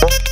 Thank you.